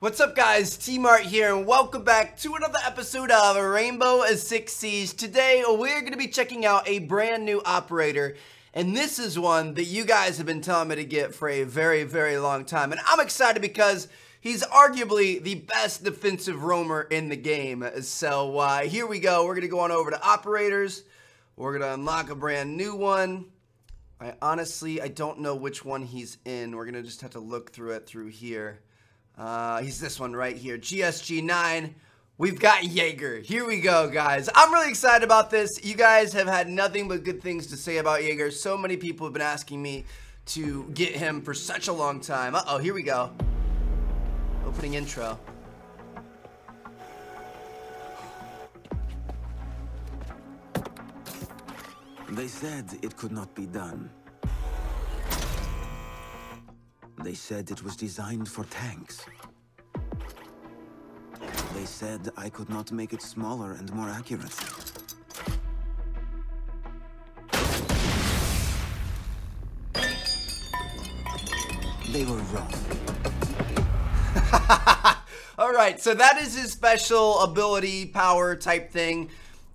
What's up guys, T-Mart here and welcome back to another episode of Rainbow Six Siege. Today we're going to be checking out a brand new operator and this is one that you guys have been telling me to get for a very, very long time. And I'm excited because he's arguably the best defensive roamer in the game. So uh, here we go, we're going to go on over to operators. We're going to unlock a brand new one. I honestly, I don't know which one he's in. We're going to just have to look through it through here. Uh, he's this one right here, GSG9. We've got Jaeger. Here we go, guys. I'm really excited about this. You guys have had nothing but good things to say about Jaeger. So many people have been asking me to get him for such a long time. Uh-oh, here we go. Opening intro. They said it could not be done. They said it was designed for tanks. They said I could not make it smaller and more accurate. They were wrong. All right, so that is his special ability power type thing.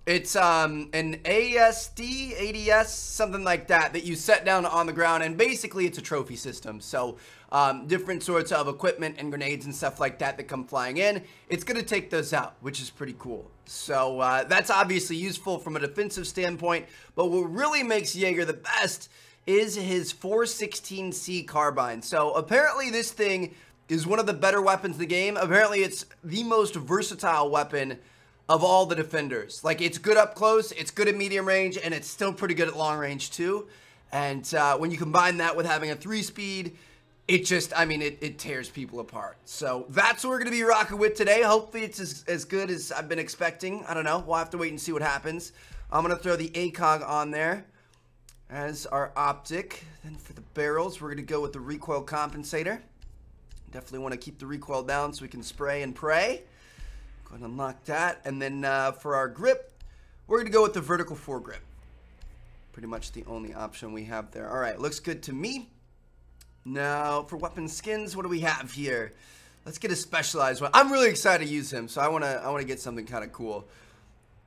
It's um, an ASD, ADS, something like that, that you set down on the ground, and basically it's a trophy system. So um, different sorts of equipment and grenades and stuff like that that come flying in, it's going to take those out, which is pretty cool. So uh, that's obviously useful from a defensive standpoint, but what really makes Jaeger the best is his 416C carbine. So apparently this thing is one of the better weapons in the game. Apparently it's the most versatile weapon of all the defenders. Like, it's good up close, it's good at medium range, and it's still pretty good at long range, too. And uh, when you combine that with having a three-speed, it just, I mean, it, it tears people apart. So that's what we're going to be rocking with today. Hopefully it's as, as good as I've been expecting. I don't know. We'll have to wait and see what happens. I'm going to throw the ACOG on there as our optic. Then for the barrels, we're going to go with the recoil compensator. Definitely want to keep the recoil down so we can spray and pray. Go ahead and unlock that. And then uh, for our grip, we're going to go with the vertical foregrip. Pretty much the only option we have there. All right, looks good to me. Now, for weapon skins, what do we have here? Let's get a specialized one. I'm really excited to use him, so I want to I want to get something kind of cool.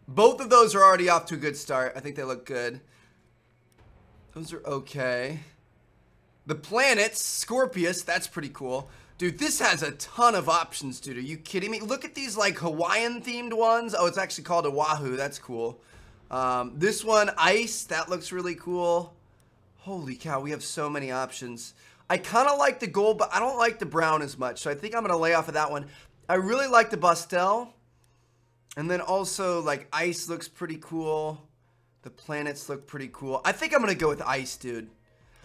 Both of those are already off to a good start. I think they look good. Those are okay. The planets, Scorpius, that's pretty cool. Dude, this has a ton of options, dude. Are you kidding me? Look at these, like, Hawaiian-themed ones. Oh, it's actually called Oahu. That's cool. Um, this one, Ice. That looks really cool. Holy cow, we have so many options. I kind of like the gold, but I don't like the brown as much. So I think I'm going to lay off of that one. I really like the Bustel. And then also, like, Ice looks pretty cool. The planets look pretty cool. I think I'm going to go with Ice, dude.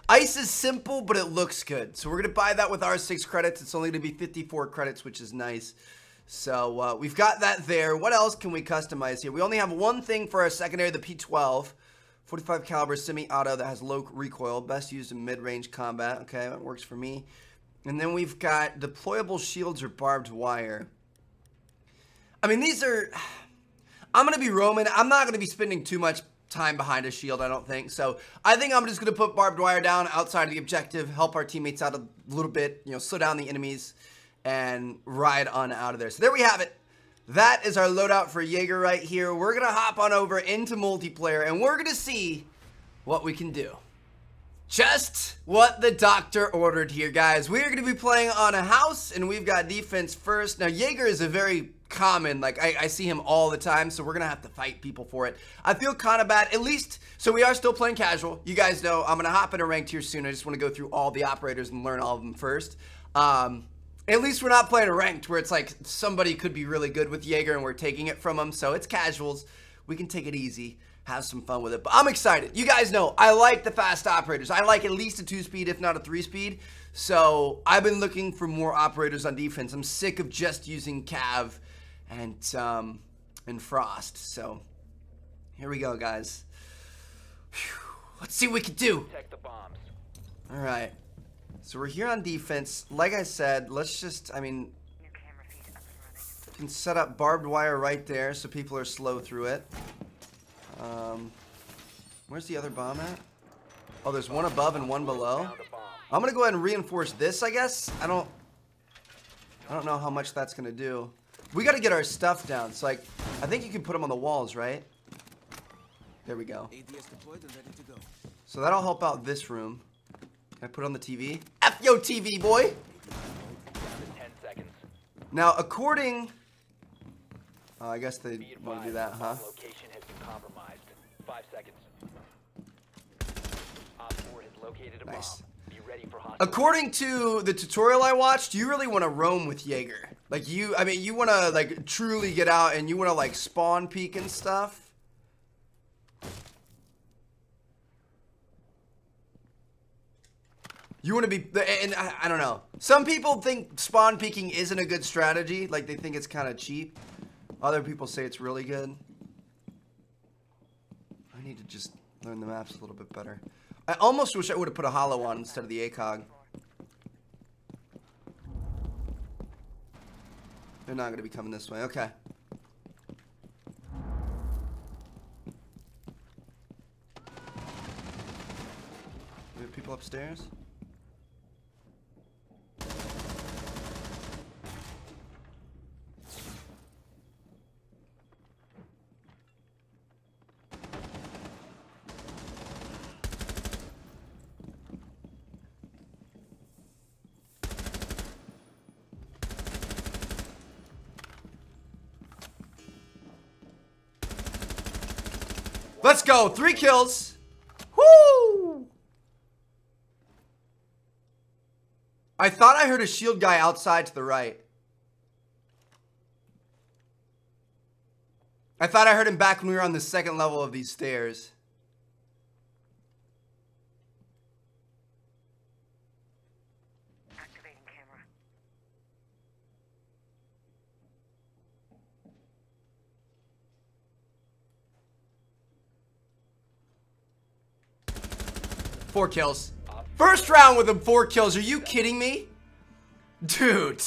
Ice is simple, but it looks good. So we're going to buy that with our 6 credits. It's only going to be 54 credits, which is nice. So uh, we've got that there. What else can we customize here? We only have one thing for our secondary, the P12. 45 caliber semi-auto that has low recoil. Best used in mid-range combat. Okay, that works for me. And then we've got deployable shields or barbed wire. I mean, these are... I'm going to be Roman. I'm not going to be spending too much time behind a shield, I don't think. So I think I'm just going to put barbed wire down outside of the objective, help our teammates out a little bit, you know, slow down the enemies, and ride on out of there. So there we have it. That is our loadout for Jaeger right here. We're going to hop on over into multiplayer, and we're going to see what we can do. Just what the doctor ordered here, guys. We are going to be playing on a house, and we've got defense first. Now, Jaeger is a very common. Like, I, I, see him all the time, so we're going to have to fight people for it. I feel kind of bad, at least, so we are still playing casual. You guys know I'm going to hop into ranked here soon. I just want to go through all the operators and learn all of them first. Um, at least we're not playing a ranked where it's like somebody could be really good with Jaeger and we're taking it from them, so it's casuals. We can take it easy have some fun with it. But I'm excited. You guys know I like the fast operators. I like at least a two-speed, if not a three-speed. So I've been looking for more operators on defense. I'm sick of just using Cav and um, and Frost. So here we go, guys. Whew. Let's see what we can do. All right. So we're here on defense. Like I said, let's just, I mean, can set up barbed wire right there so people are slow through it. Um, where's the other bomb at? Oh, there's one above and one below. I'm gonna go ahead and reinforce this, I guess. I don't... I don't know how much that's gonna do. We gotta get our stuff down. So like, I think you can put them on the walls, right? There we go. ADS deployed and ready to go. So that'll help out this room. Can I put it on the TV? Yo TV boy! Now, according... Oh, I guess they want to do that, huh? Location has been compromised. Five seconds. Op 4 has located a Nice. According to the tutorial I watched, you really want to roam with Jaeger. Like you, I mean, you want to like truly get out and you want to like spawn peek and stuff. You want to be, and I, I don't know. Some people think spawn peeking isn't a good strategy. Like they think it's kind of cheap. Other people say it's really good. I need to just learn the maps a little bit better. I almost wish I would have put a holo on instead of the ACOG. They're not going to be coming this way. Okay. We have people upstairs? Let's go. Three kills. Woo! I thought I heard a shield guy outside to the right. I thought I heard him back when we were on the second level of these stairs. Activating camera. Four kills. First round with him, four kills. Are you kidding me? Dude,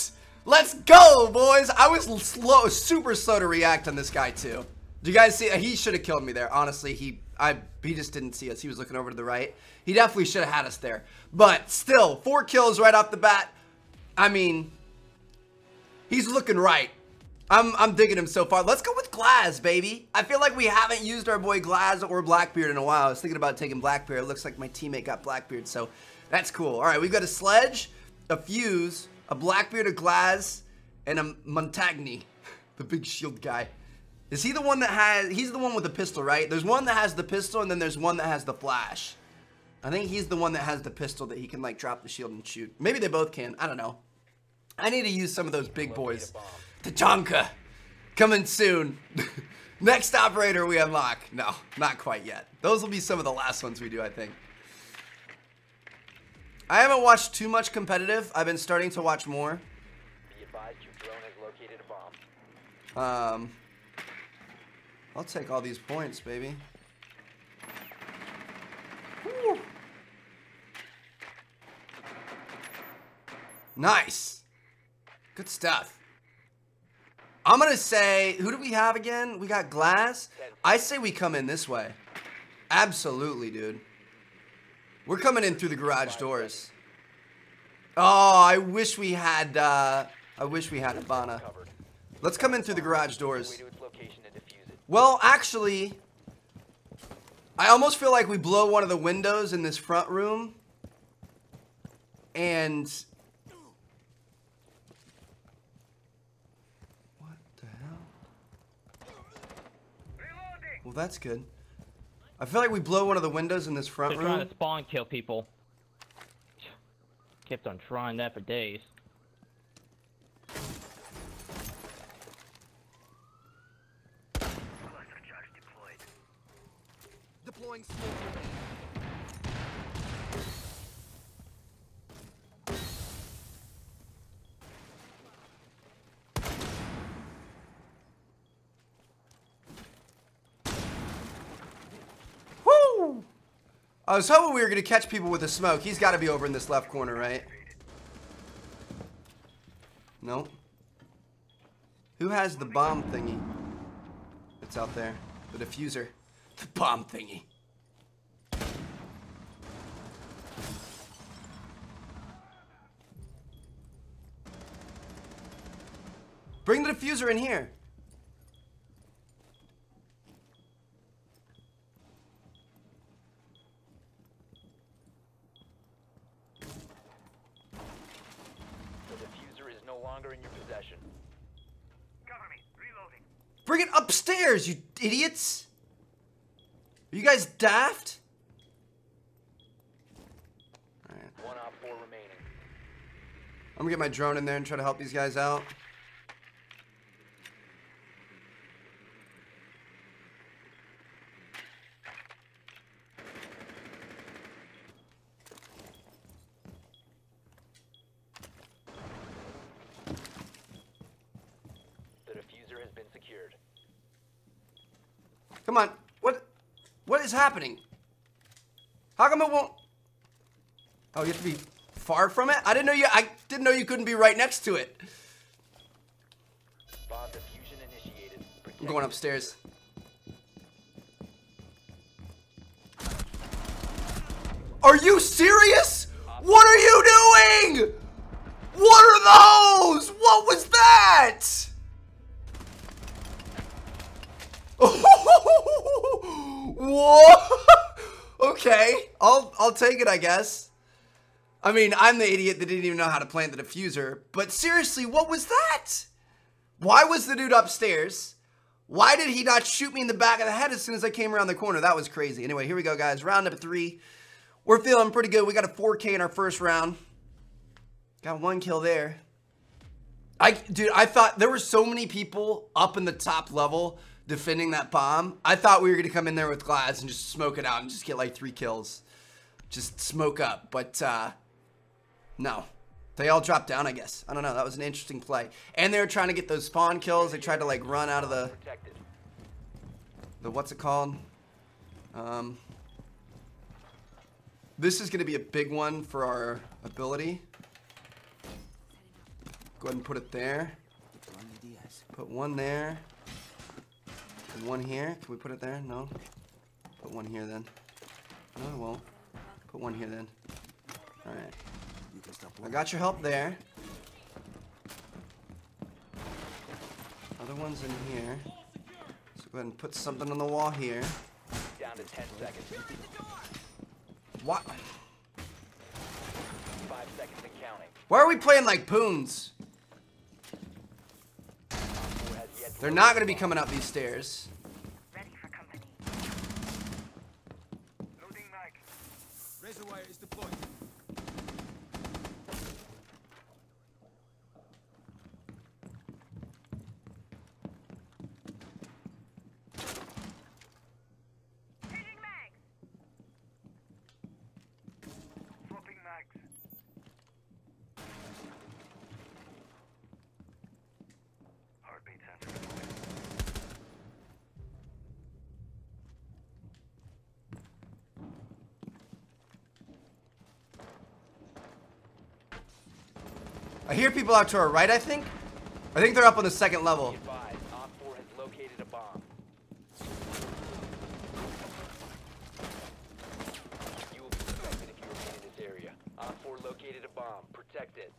let's go, boys. I was slow, super slow to react on this guy too. Do you guys see? He should have killed me there. Honestly, he, I, he just didn't see us. He was looking over to the right. He definitely should have had us there. But still, four kills right off the bat. I mean, he's looking right. I'm, I'm digging him so far. Let's go with Glaz, baby. I feel like we haven't used our boy Glaz or Blackbeard in a while. I was thinking about taking Blackbeard. It looks like my teammate got Blackbeard, so that's cool. All right, we've got a Sledge, a Fuze, a Blackbeard, a Glaz, and a Montagne, the big shield guy. Is he the one that has, he's the one with the pistol, right? There's one that has the pistol, and then there's one that has the flash. I think he's the one that has the pistol that he can, like, drop the shield and shoot. Maybe they both can. I don't know. I need to use some of those big boys. Tachanka, coming soon. Next operator we unlock. No, not quite yet. Those will be some of the last ones we do, I think. I haven't watched too much competitive. I've been starting to watch more. Be advised your drone has located a bomb. Um, I'll take all these points, baby. Nice. Good stuff. I'm gonna say, who do we have again? We got Glaz. I say we come in this way. Absolutely, dude. We're coming in through the garage doors. Oh, I wish we had. uh I wish we had. Covered. Let's come in through the garage doors. Well, actually, I almost feel like we blow one of the windows in this front room. And. What the hell? Well, that's good. I feel like we blow one of the windows in this front They're trying to spawn kill people. Kept on trying that for days. Cluster charge deployed. Deploying smoke grenade. Woo! I was hoping we were going to catch people with the smoke. He's got to be over in this left corner, right? Nope. Who has the bomb thingy? It's out there. The defuser. The bomb thingy. Bring the defuser in here. The defuser is no longer in your possession. Bring it upstairs, you idiots! Are you guys daft? Alright. One op four remaining. I'm gonna get my drone in there and try to help these guys out. The defuser has been secured. Come on. What what is happening? How come it won't Oh, you have to be far from it? I didn't know you I didn't know you couldn't be right next to it. I'm going upstairs. Are you serious? What are you doing? What are those? What was that? What? Okay, I'll I'll take it, I guess. I mean, I'm the idiot that didn't even know how to plant the defuser. But seriously, what was that? Why was the dude upstairs? Why did he not shoot me in the back of the head as soon as I came around the corner? That was crazy. Anyway, here we go, guys. Round number three. We're feeling pretty good. We got a 4K in our first round. Got one kill there. I, dude, I thought there were so many people up in the top level defending that bomb. I thought we were gonna come in there with Glaz and just smoke it out and just get like three kills, just smoke up. But uh, no, they all dropped down. I guess I don't know. That was an interesting play. And they were trying to get those spawn kills. They tried to like run out of the the what's it called? Um, this is going to be a big one for our ability. Go ahead and put it there. Put one there. One here. Can we put it there? No. Put one here then. No, I won't. Put one here then. Can stop I got your help there. Other one's in here. So go ahead and put something on the wall here. Down to 10 seconds. What? Five seconds and counting. Why are we playing like poons? Who has yet to They're not going to be coming up these stairs. Ready for company. Loading mag. Razor wire is deployed. I hear people out to our right, I think. I think they're up on the second level. Be advised, Op 4 has located a bomb. You will be detected if you remain in this area. Op 4 located a bomb. Protect it.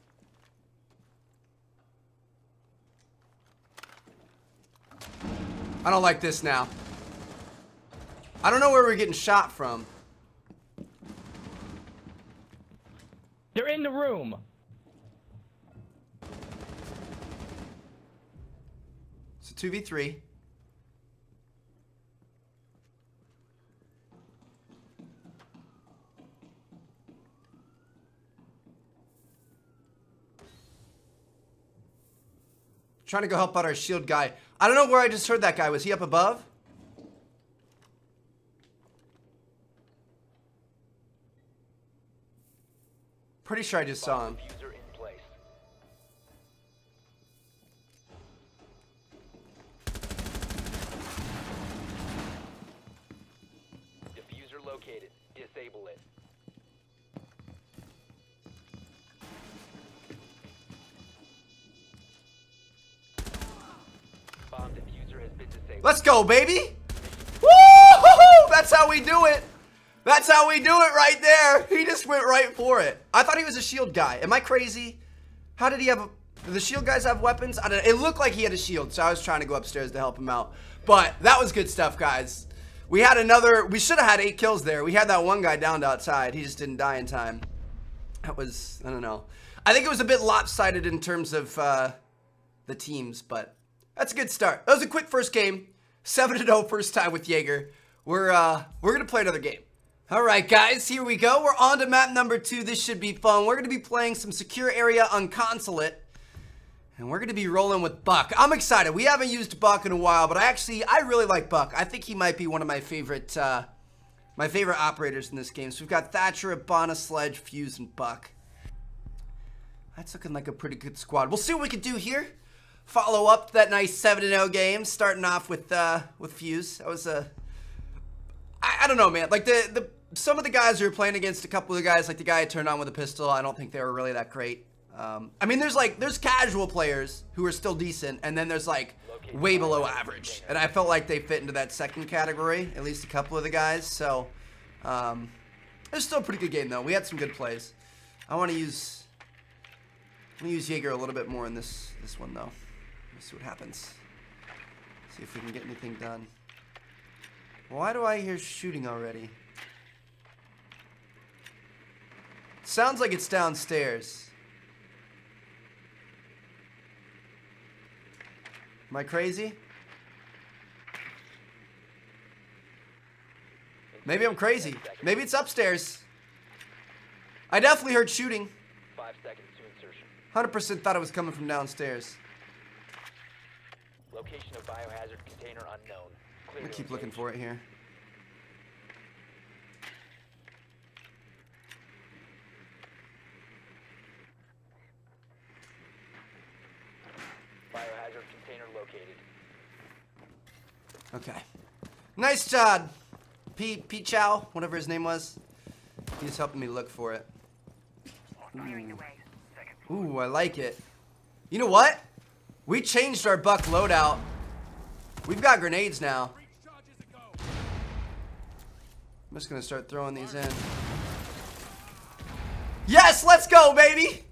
I don't like this now. I don't know where we're getting shot from. They're in the room. It's a 2v3. Trying to go help out our shield guy. I don't know where I just heard that guy. Was he up above? Pretty sure I just saw him. Let's go, baby. Woo! That's how we do it. That's how we do it right there. He just went right for it. I thought he was a shield guy. Am I crazy? How did he have a... Do the shield guys have weapons? I don't know. It looked like he had a shield, so I was trying to go upstairs to help him out. But that was good stuff, guys. We had another, we should have had eight kills there. We had that one guy downed outside. He just didn't die in time. That was, I don't know. I think it was a bit lopsided in terms of uh, the teams, but that's a good start. That was a quick first game. 7-0 first time with Jaeger. We're, uh, we're going to play another game. All right, guys, here we go. We're on to map number two. This should be fun. We're going to be playing some secure area on Consulate. And we're going to be rolling with Buck. I'm excited. We haven't used Buck in a while, but I actually, I really like Buck. I think he might be one of my favorite, uh, my favorite operators in this game. So we've got Thatcher, Abana, Sledge, Fuze, and Buck. That's looking like a pretty good squad. We'll see what we can do here. Follow up that nice 7-0 game, starting off with, uh, with Fuze. That was a... I, I don't know, man. Like, the, the some of the guys who were playing against a couple of the guys, like the guy I turned on with a pistol, I don't think they were really that great. Um, I mean, there's like, there's casual players who are still decent, and then there's like way below average. And I felt like they fit into that second category, at least a couple of the guys. So, um, it was still a pretty good game though. We had some good plays. I want to use, I'm use Jaeger a little bit more in this, this one though. Let's see what happens. See if we can get anything done. Why do I hear shooting already? Sounds like it's downstairs. Am I crazy? Maybe I'm crazy. Maybe it's upstairs. I definitely heard shooting. Five seconds to insertion. 100% thought it was coming from downstairs. Location of biohazard container unknown. Clear I'm gonna keep looking for it here. Biohazard container located. Okay. Nice job, P. P. Chow, whatever his name was. He's helping me look for it. Ooh, I like it. You know what? We changed our buck loadout. We've got grenades now. I'm just gonna start throwing these in. Yes, let's go, baby!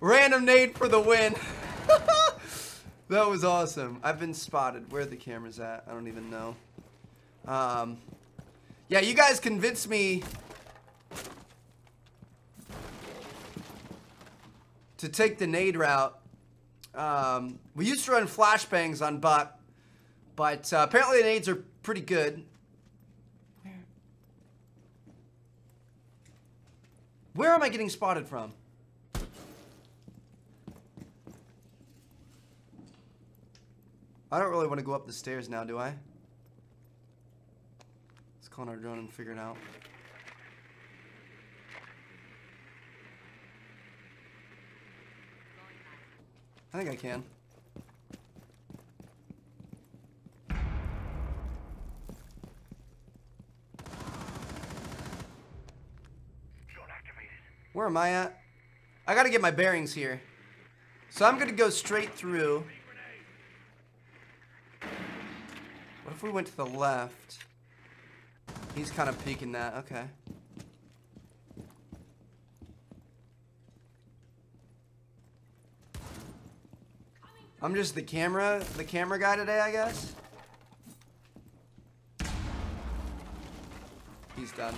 Random nade for the win. that was awesome. I've been spotted. Where the cameras at? I don't even know. Um, yeah, you guys convinced me to take the nade route. Um, we used to run flashbangs on Buck, but uh, apparently the nades are pretty good. Where am I getting spotted from? I don't really want to go up the stairs now, do I? Let's call our drone and figure it out. I think I can. Where am I at? I gotta get my bearings here. So I'm gonna go straight through. What if we went to the left? He's kind of peeking that. Okay. I'm just the camera, the camera guy today, I guess. He's done.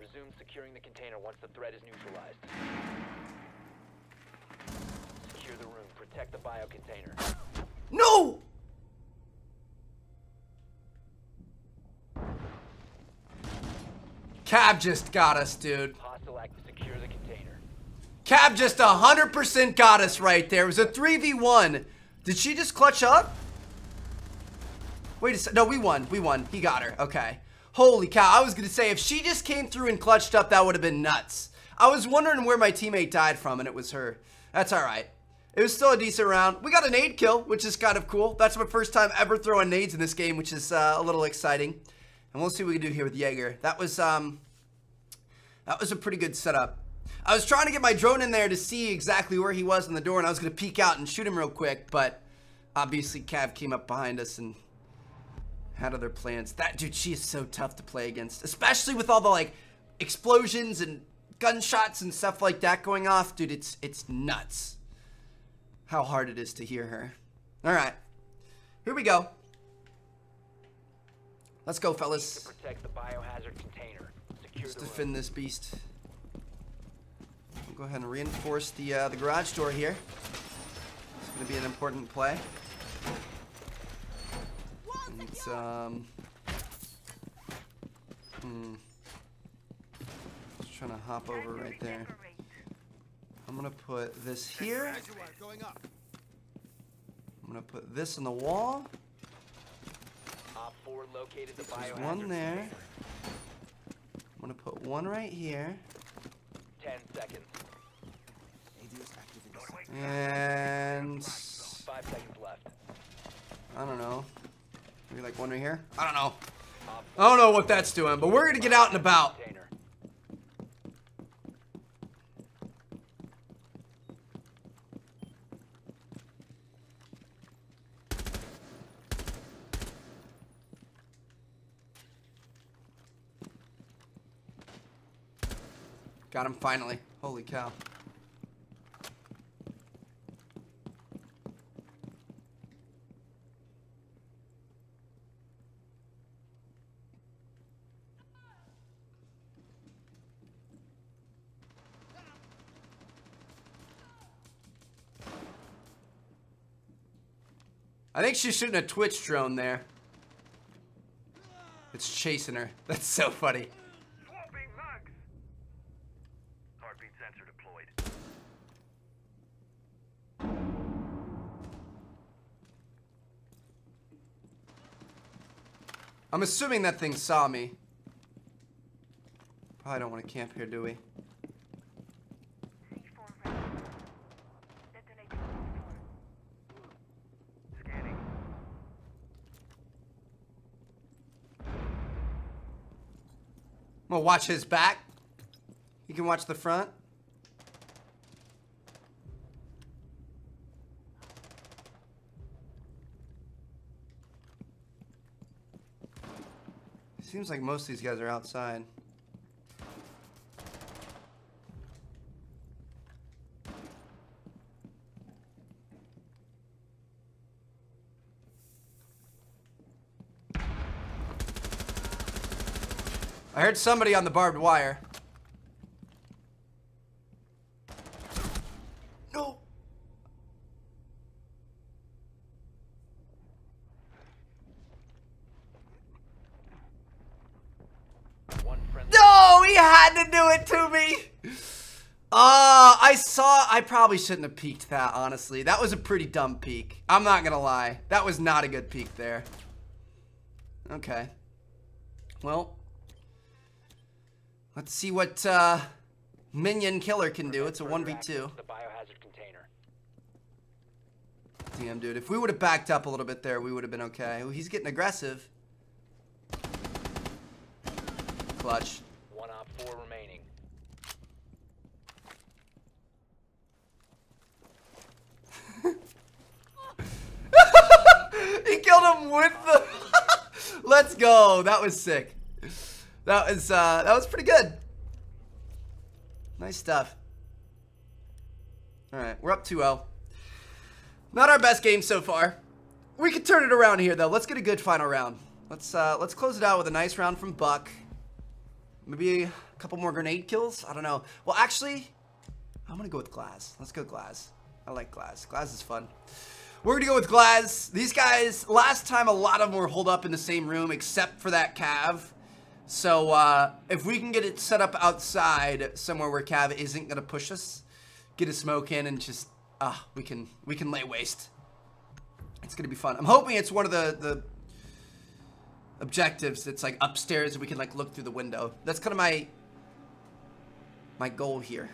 Resume securing the container once the threat is neutralized. Secure the room. Protect the bio container. No! Cav just got us, dude. Hostile active. Secure the container. Cav just 100% got us right there. It was a 3v1. Did she just clutch up? Wait a sec. No, we won. We won. He got her. Okay. Holy cow. I was going to say, if she just came through and clutched up, that would have been nuts. I was wondering where my teammate died from, and it was her. That's all right. It was still a decent round. We got a nade kill, which is kind of cool. That's my first time ever throwing nades in this game, which is uh, a little exciting. And we'll see what we can do here with Jaeger. That was, um, that was a pretty good setup. I was trying to get my drone in there to see exactly where he was in the door, and I was going to peek out and shoot him real quick, but obviously Cav came up behind us and had other plans. That dude, she is so tough to play against, especially with all the like explosions and gunshots and stuff like that going off. Dude, it's it's nuts how hard it is to hear her. All right, here we go. Let's go, fellas. Protect the biohazard container. Secure Let's the room. defend this beast. We'll go ahead and reinforce the uh, the garage door here. It's gonna be an important play. And, It's um. Hmm. Just trying to hop over right there. I'm gonna put this here. I'm gonna put this on the wall. Op 4 located the There's one there. I'm gonna put one right here. 10 seconds. And Five seconds left. I don't know. Maybe like one right here? I don't know. I don't know what that's doing, but we're gonna get out and about. container. Got him finally. Holy cow. I think she's shooting a Twitch drone there. It's chasing her. That's so funny. I'm assuming that thing saw me. Probably don't want to camp here, do we? C4 ready. Detonating C4. Scanning. I'm gonna watch his back. You can watch the front. Seems like most of these guys are outside. I heard somebody on the barbed wire. No. One friendly. No, he had to do it to me. Uh, I saw, I probably shouldn't have peeked that, honestly. That was a pretty dumb peek. I'm not gonna lie. That was not a good peek there. Okay. Well, let's see what, uh, Minion Killer can do. It's a 1v2. access to The biohazard container. Damn, dude. If we would have backed up a little bit there, we would have been okay. Ooh, he's getting aggressive. Clutch. One op 4 remaining. he killed him with the. Let's go. That was sick. That was uh, that was pretty good. Nice stuff. All right, we're up 2-0. Not our best game so far. We could turn it around here though. Let's get a good final round. Let's uh, let's close it out with a nice round from Buck. Maybe a couple more grenade kills. I don't know. Well, actually, I'm gonna go with Glaz. Let's go Glaz. I like Glaz. Glaz is fun. We're gonna go with Glaz. These guys, last time a lot of them were holed up in the same room except for that Cav. So uh, if we can get it set up outside somewhere where Cav isn't gonna push us, get a smoke in and just ah, we can we can lay waste. It's gonna be fun. I'm hoping it's one of the the objectives that's like upstairs and we can like look through the window. That's kind of my my goal here.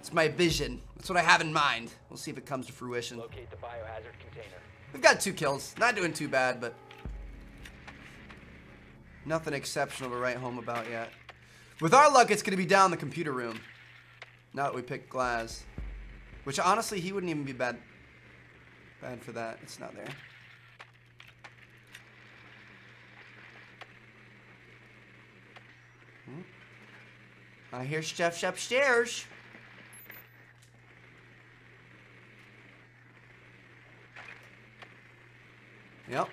It's my vision. That's what I have in mind. We'll see if it comes to fruition. Locate the biohazard container. We've got two kills. Not doing too bad, but nothing exceptional to write home about yet. With our luck, it's going to be down the computer room. Now that we picked Glaz. Which, honestly, he wouldn't even be bad, bad for that. It's not there. Hmm? I hear Chef upstairs. Yep.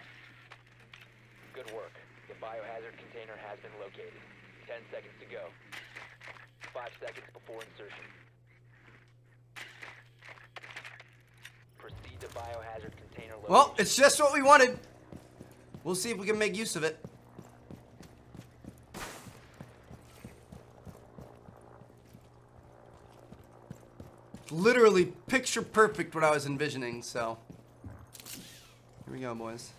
Good work. The biohazard container has been located. Ten seconds to go. Five seconds before insertion. Proceed to biohazard container location. Well, it's just what we wanted. We'll see if we can make use of it. Literally picture perfect what I was envisioning, so. We go, boys.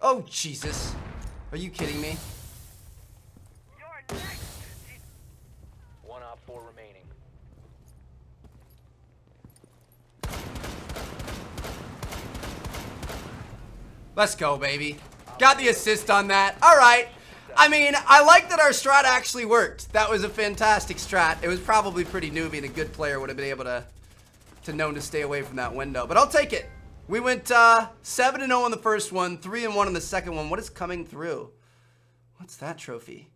Oh, Jesus. Are you kidding me? You're next. One op four remaining. Let's go, baby. Got the assist on that. All right. I mean, I like that our strat actually worked. That was a fantastic strat. It was probably pretty newbie and a good player would have been able to to know to stay away from that window. But I'll take it. We went uh, 7 0 on the first one, 3 and 1 on the second one. What is coming through? What's that trophy?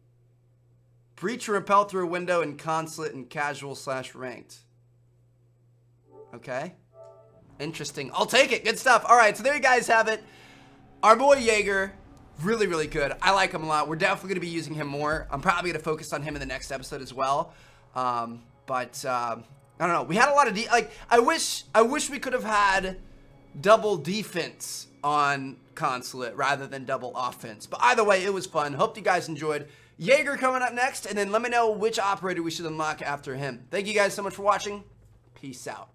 Breach and repel through a window in consulate and casual slash ranked. Okay. Interesting. I'll take it. Good stuff. All right, so there you guys have it. Our boy Jaeger, really, really good. I like him a lot. We're definitely going to be using him more. I'm probably going to focus on him in the next episode as well. Um, but um, I don't know. We had a lot of like. I wish. I wish we could have had double defense on consulate rather than double offense. But either way, it was fun. Hope you guys enjoyed. Jaeger coming up next, and then let me know which operator we should unlock after him. Thank you guys so much for watching. Peace out.